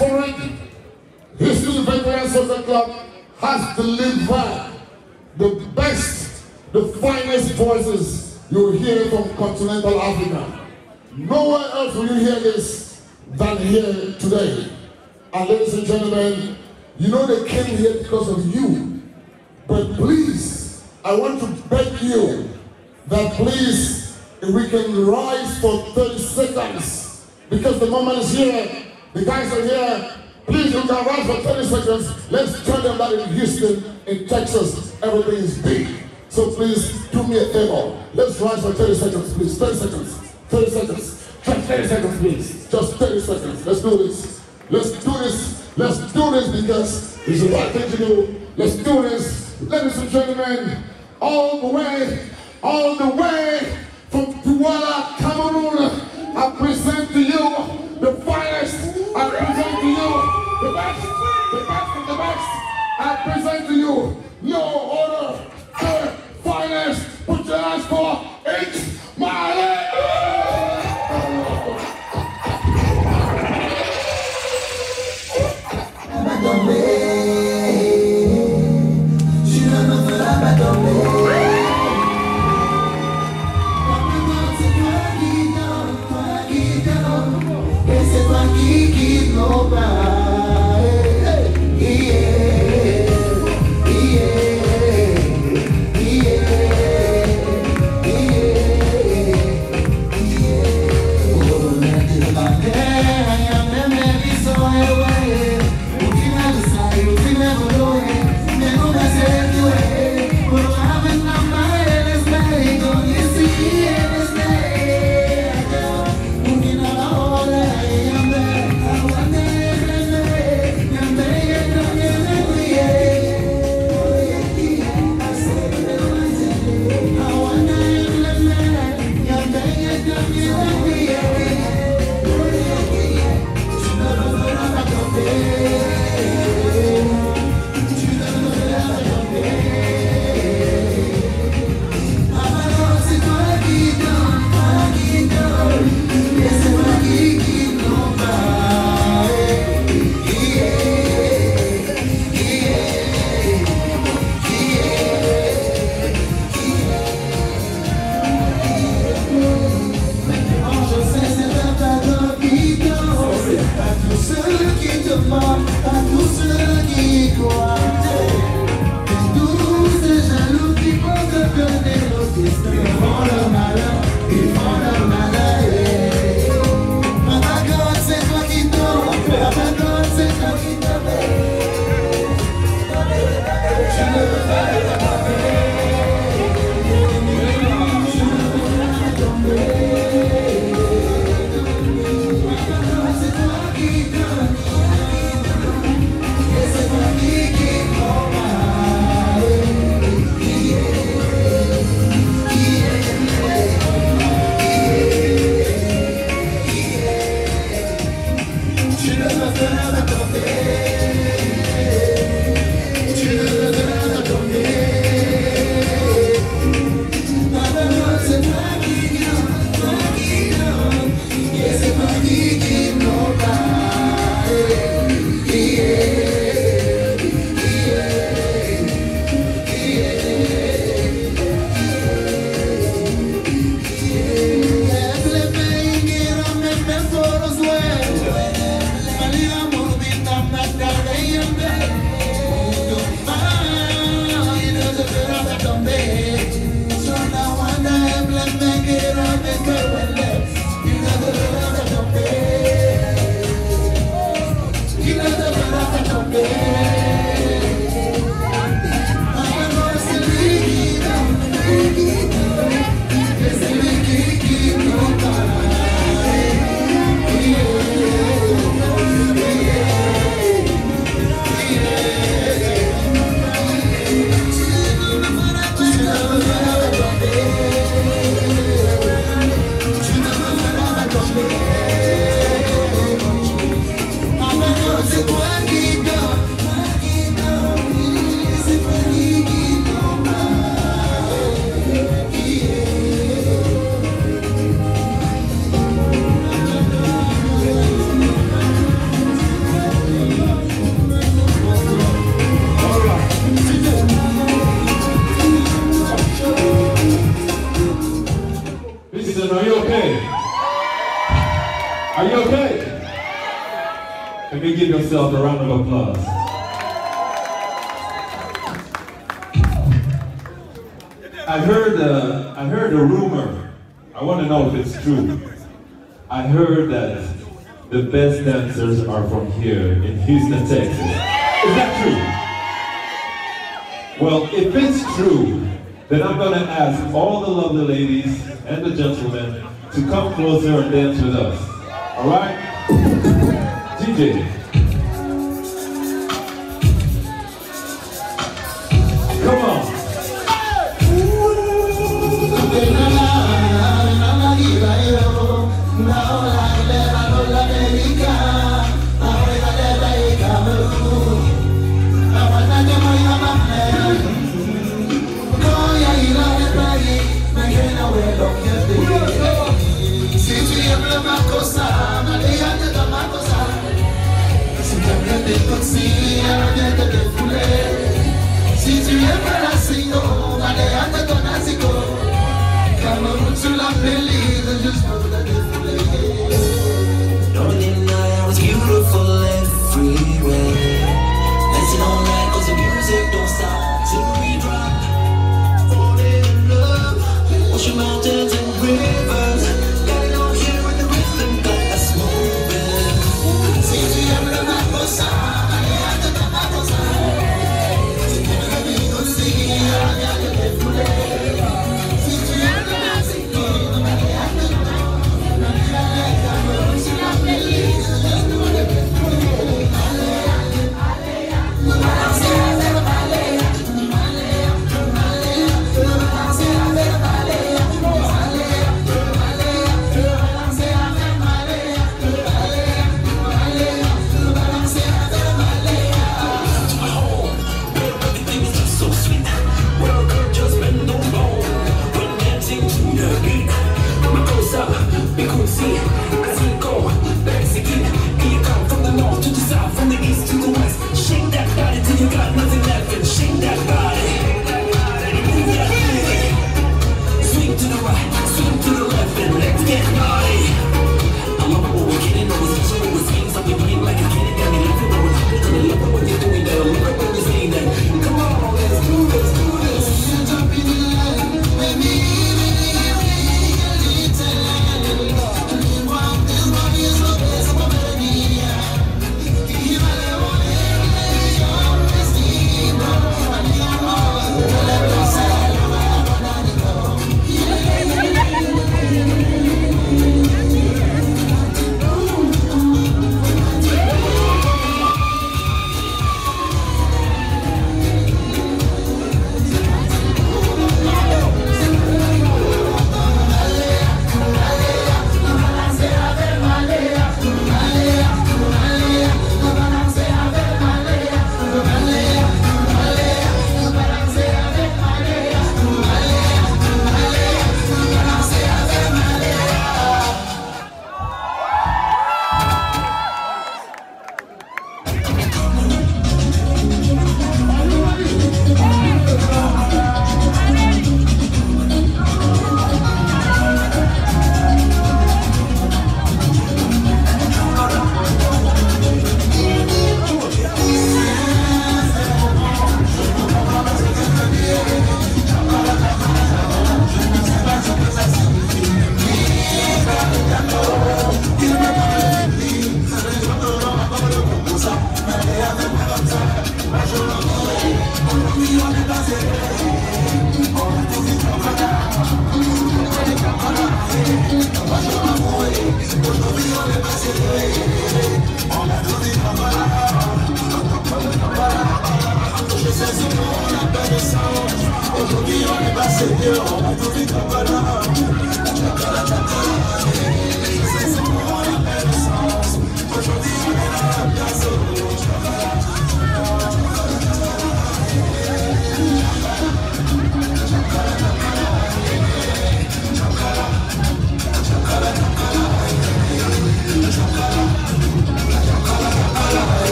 It. Houston Veteran Soccer Club has delivered the best, the finest voices you hear from continental Africa. Nowhere else will you hear this than here today. And ladies and gentlemen, you know they came here because of you. But please, I want to beg you that please, if we can rise for 30 seconds, because the moment is here, the guys are here. Please, you can rise for 30 seconds. Let's tell them that in Houston, in Texas, everything is big. So please, do me a favor. Let's rise for 30 seconds, please. 30 seconds. 30 seconds. Just 30 seconds, please. Just 30 seconds. Let's do this. Let's do this. Let's do this because it's the right thing to do. Let's do this. Ladies and gentlemen, all the way, all the way from Douala, Cameroon, I present to you the finest. I present to you the best, the best of the best. I present to you no other, the finest. Put your hands for H. Miley. of mine. baby the ladies and the gentlemen to come closer and dance with us. believe in just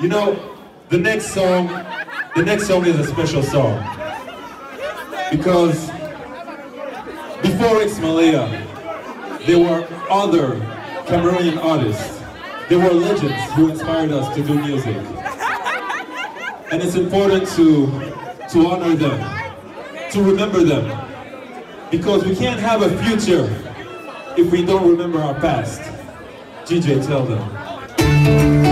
You know, the next song, the next song is a special song. Because before X-Maleya, there were other Cameroonian artists. There were legends who inspired us to do music. And it's important to, to honor them, to remember them. Because we can't have a future if we don't remember our past. DJ, tell them.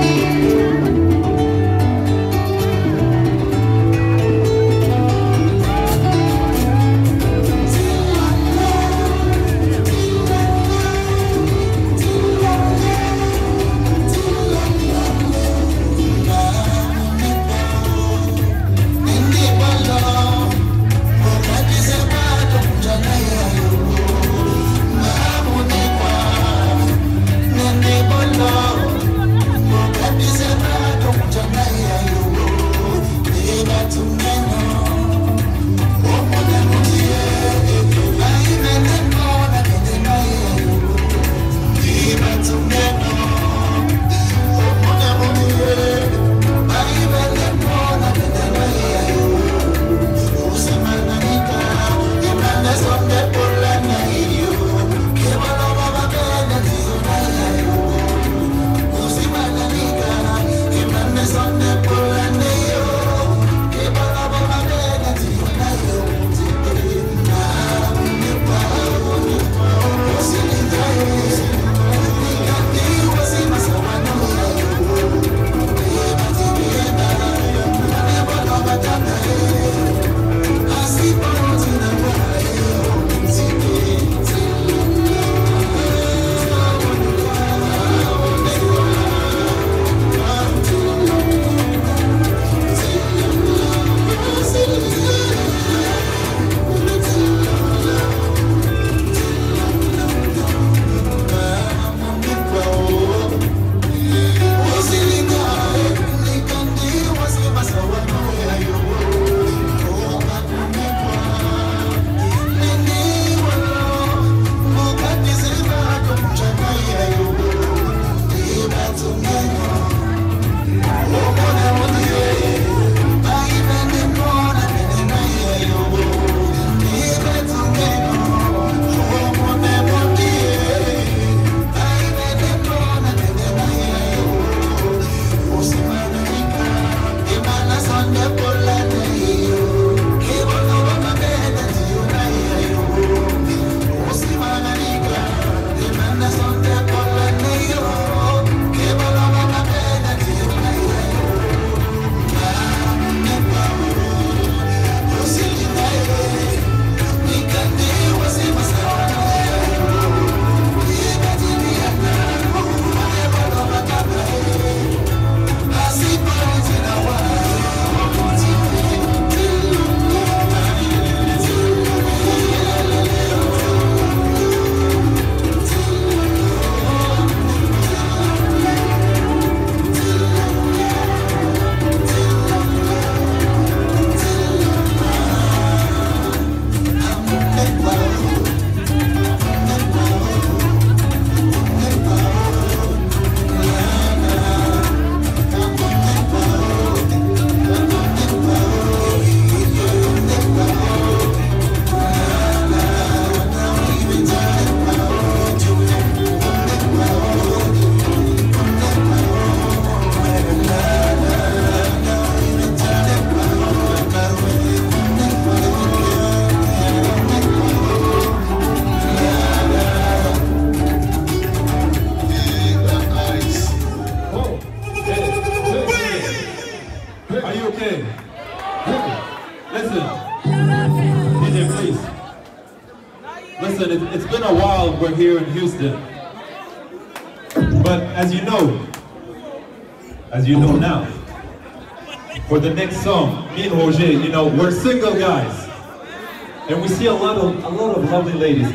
Lovely ladies.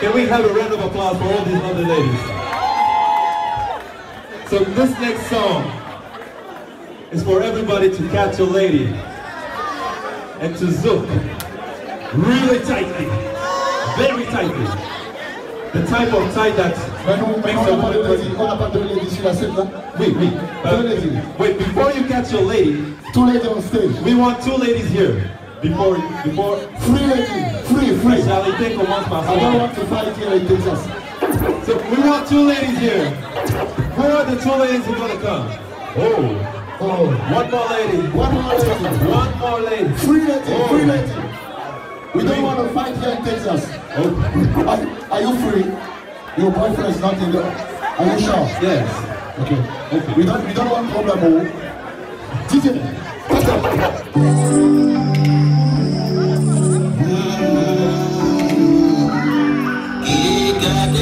Can we have a round of applause for all these lovely ladies? So this next song is for everybody to catch a lady and to zouk really tightly, very tightly. The type of tight that nous, makes on a n'a pas de woman lady, on n'a pas de lady sur la scène là. Wait, wait, Two ladies. uh, wait. Before you catch your lady, Two ladies on stage. we want two ladies here. Before, before. Free lady, free, free. charité commence par I don't want to fight here in Texas. So we want two ladies here. Where are the two ladies who gonna come? Oh, Oh, one more lady. one more lady. One more lady. Free lady, Oh. free lady. We don't want to fight here in Texas. Oh, Are, are you free? Your boyfriend is not in the. Are you sure? yes. Okay. Okay. We don't we don't want problem. Oh. DJ, cut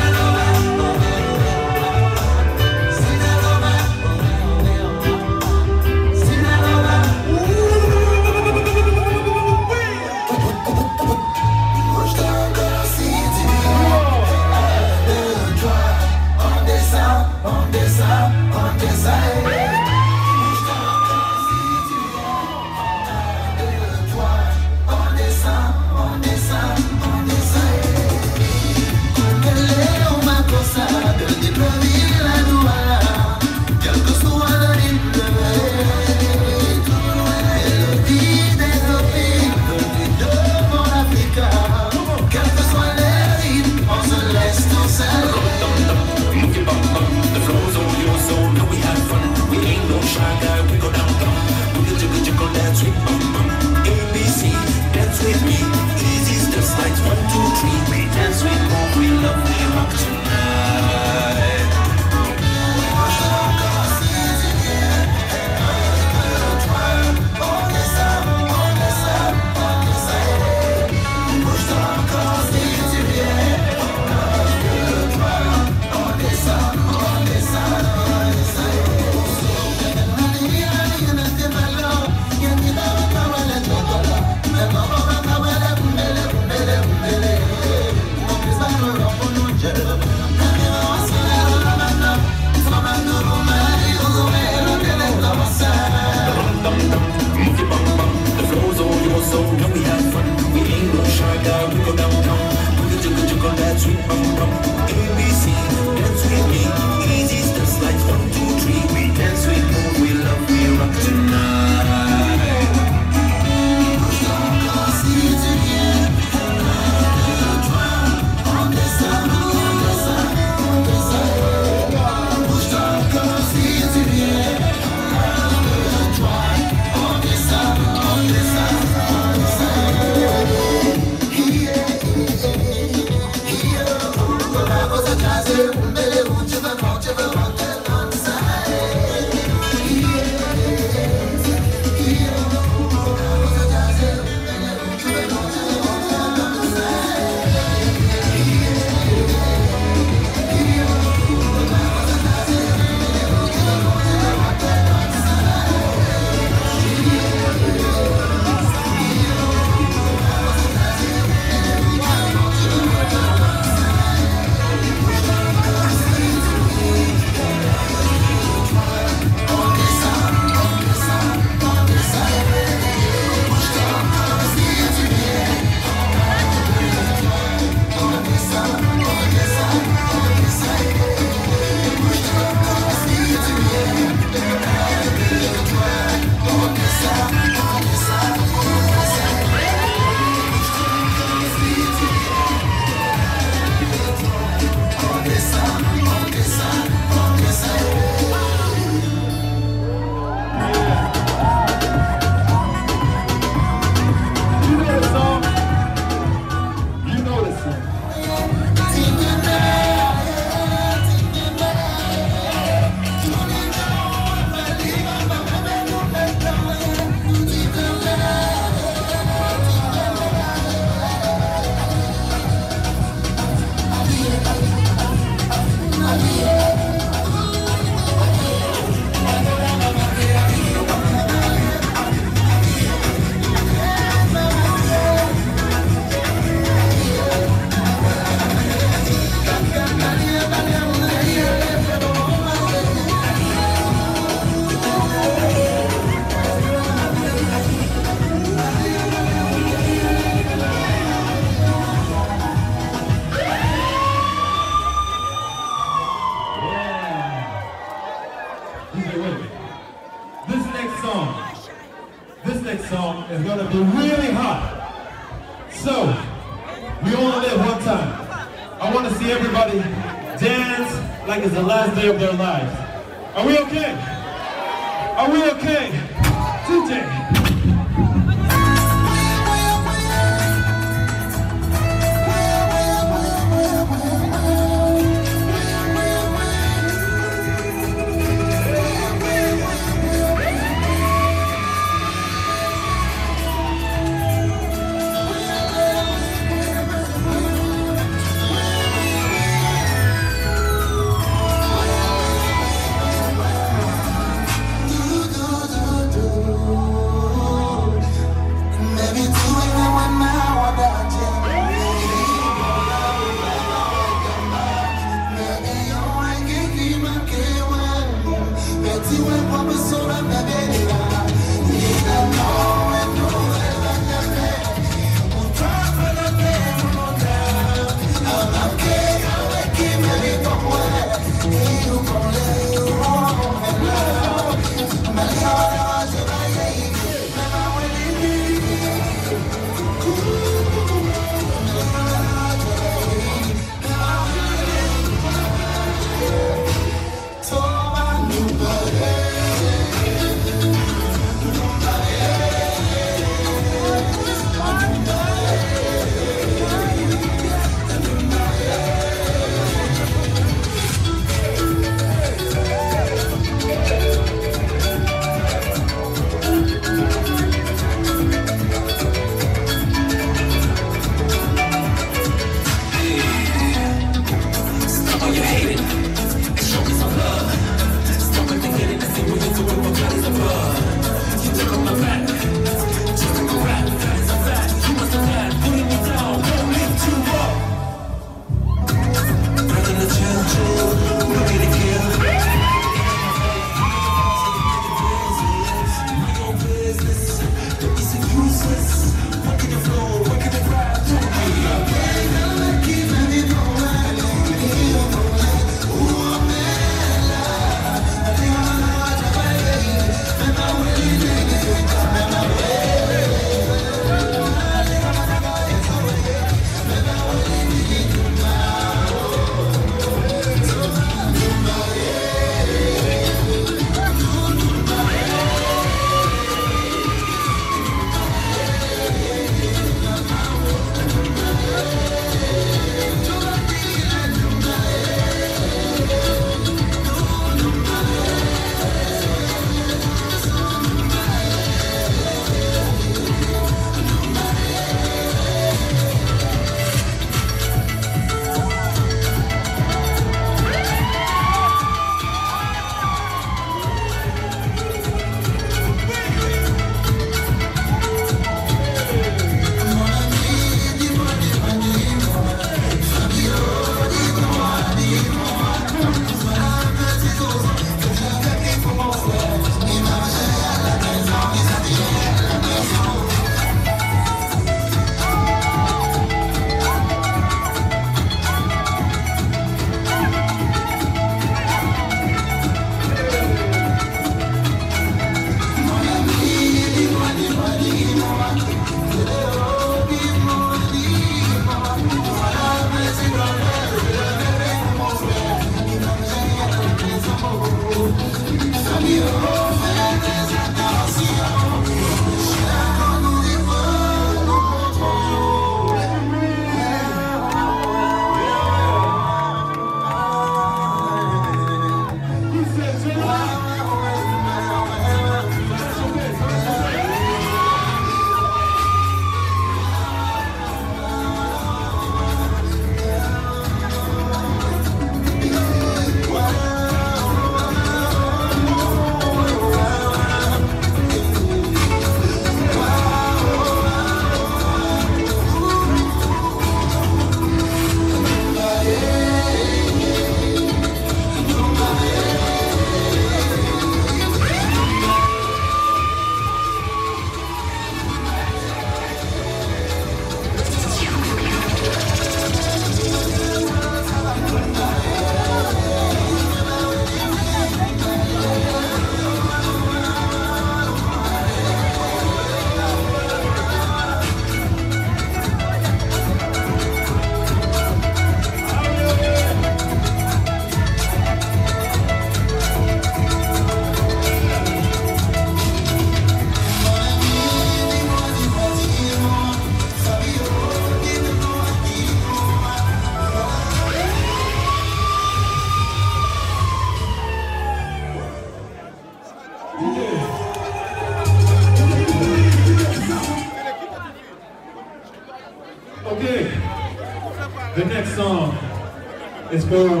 for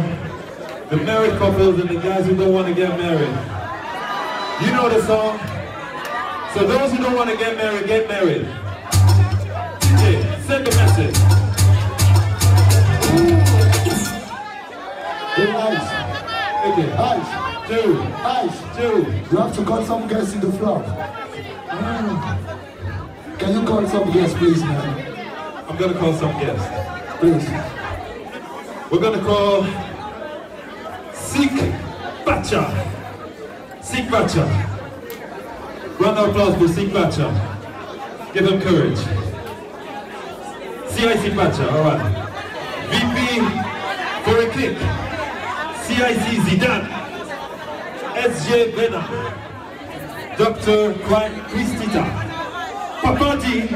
the married couples and the guys who don't want to get married. You know the song? So those who don't want to get married, get married. DJ, send the message. Hey, ice, Okay. ice, Two, ice. two. You have to call some guests in the floor. Hmm. Can you call some guests, please, man? I'm gonna call some guests. Please. We're gonna call Sik Bacha. Sik Bacha. Round of applause for Sik Bacha. Give him courage. CIC Bacha, alright. VP for a kick. CIC Zidane. SJ Bena. Dr. Christita. Papati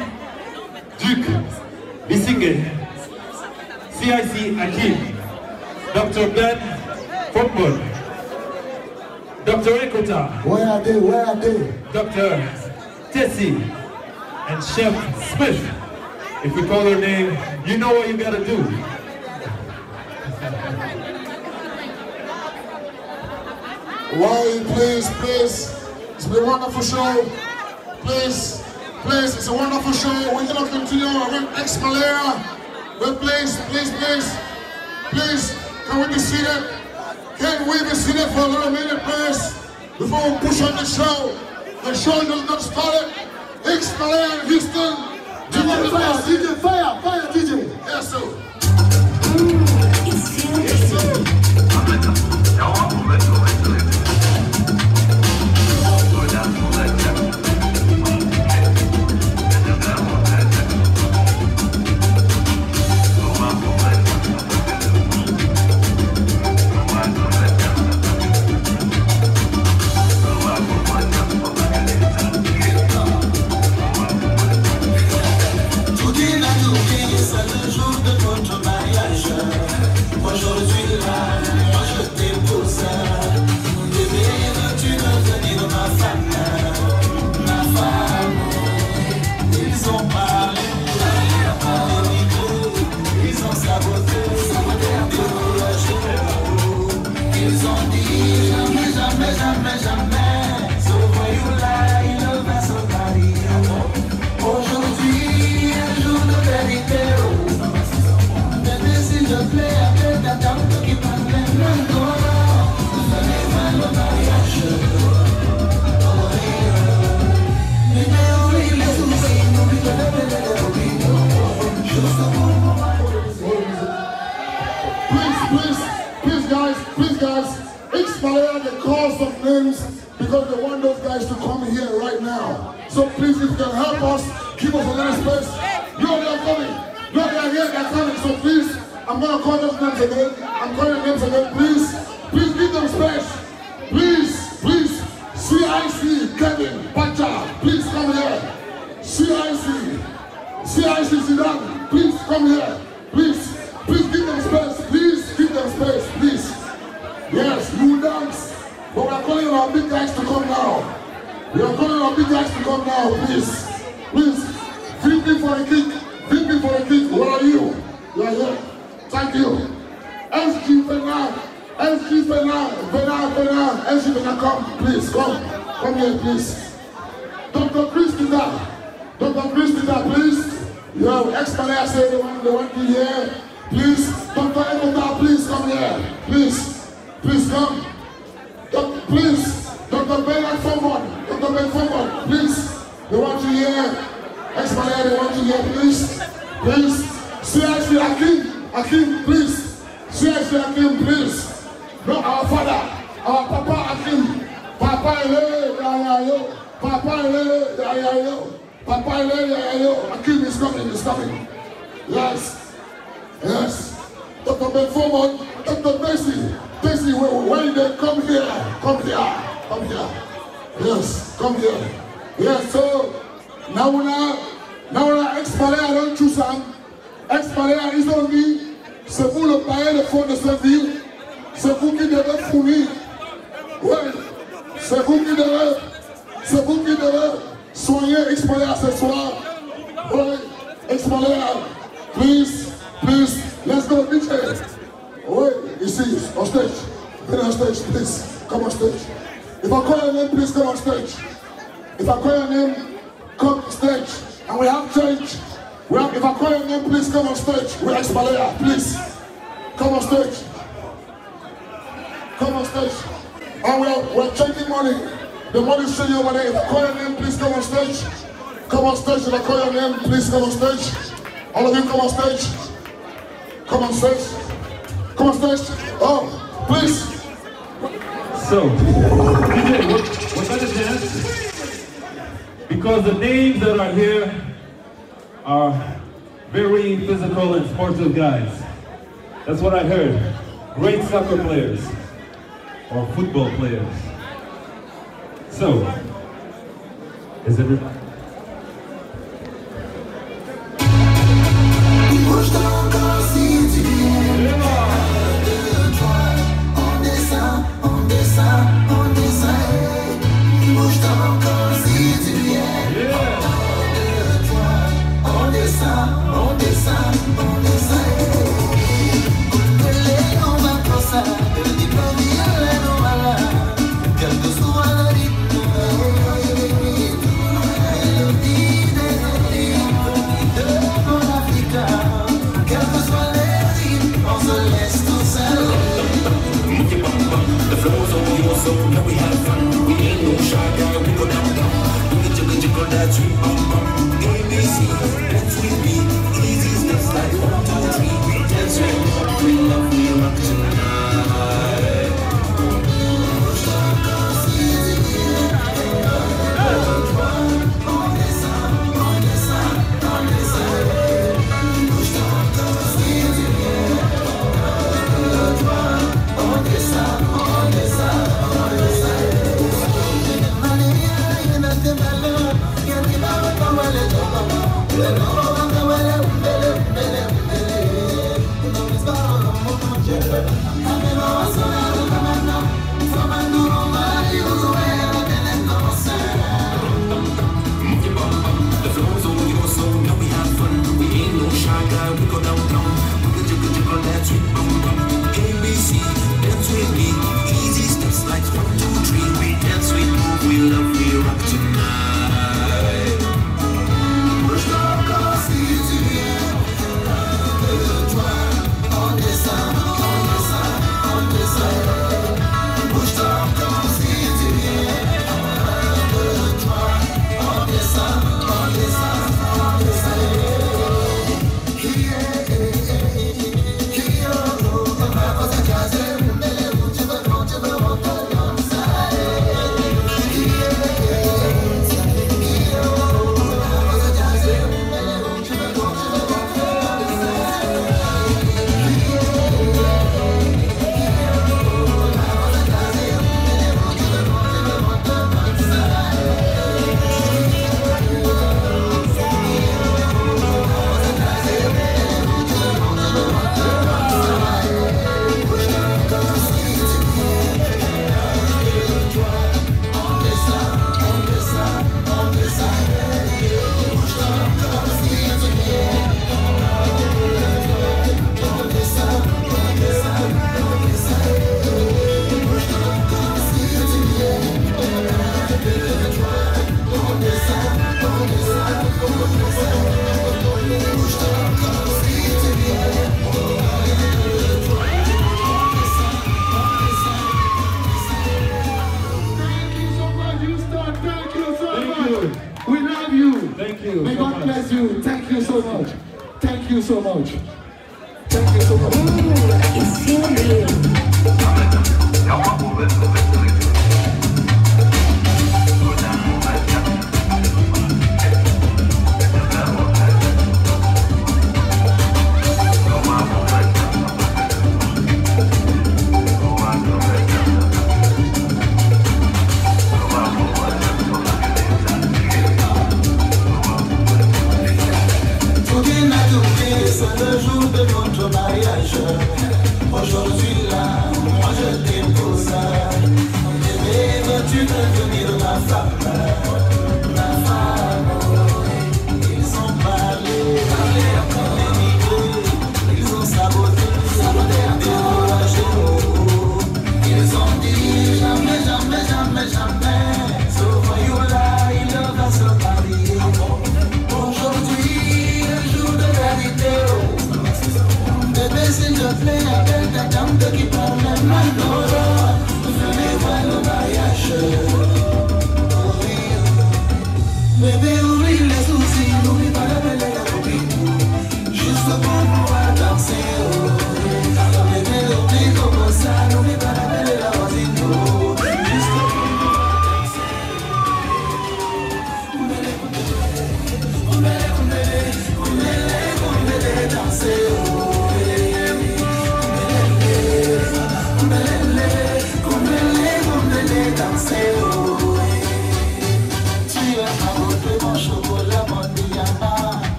Duke. Bisinge. CIC Akim, Dr. Ben Football, Dr. Ekota, Where are they? Where are they? Dr. Tessie, and Chef Smith. If we call her name, you know what you gotta do. Why, please, please. It's been a wonderful show. Please, please, it's a wonderful show. We're gonna continue with ex. But please, please, please, please, can we be seated? Can we be seated for a little minute, please? Before we push on the show. The show does not start. X-Maleya in Houston. DJ Fire, DJ Fire, Fire DJ. Yes, sir. Tout They call some names because they want those guys to come here right now. So please, if you can help us, give us a little space. No, they're coming. No, they're here, they're coming. So please, I'm gonna call those names again. I'm calling names again. Please, please give them space. Please, please. CIC, Kevin, Pacha, please come here. CIC, CIC Zidane, please come here. Please, please give them space. Please give them space, please. Yes, you dance. But we are calling our big guys to come now. We are calling our big guys to come now, please. Please, VP for a kick. VP for a kick. Where are you? You are here. Thank you. SG Bernard. SG Bernard. Bernard, Bernard. SG Bernard, come. Please, come. Come here, please. Dr. Christina. Dr. Christina, please. You have X-Maleya say they want, they want you here. Please, Dr. Ekota, please come here. Please, please come. Doc- please, Dr. Bernard Fomon, Dr. Ben Fomon, please. They want you here. X-Maleya, they want you here, please. Please. CIC Akim, Akim, please. CIC Akim, please. No, our father, our Papa Akim. Papa eh, Ele, Yayayo. Papa eh, Ele, Yayayo. Papa eh, Ele, Yayayo. Akim is coming, is coming. Yes. Yes. Dr. Ben Fomon, Dr. Bessie. Bessie, when, they come here, come here, come here. Yes, come here. Yes, so now now we're not ex-Malaya, don't choose some. Ex-Malaya is only, c'est vous le payer le fond de cette ville. C'est vous qui devez fournir. Oui, c'est vous qui devez, c'est vous qui devez soigner ex-Malaya ce soir. Oui, ex-Malaya, please, please, Let's go, big head. Wait, you see, on stage. Get on stage, please. Come on stage. If I call your name, please come on stage. If I call your name, come on stage. And we have change. We have, if I call your name, please come on stage. We ask Malaya, please. Come on stage. Come on stage. And we are, we are changing money. The money is you over there. If I call your name, please come on stage. Come on stage. If I call your name, please come on stage. All of you come on stage. Come on stage. Come on stage. Oh, please. So, DJ, we're, gonna dance because the names that are here are very physical and sportive guys. That's what I heard. Great soccer players or football players. So, is it?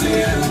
Thank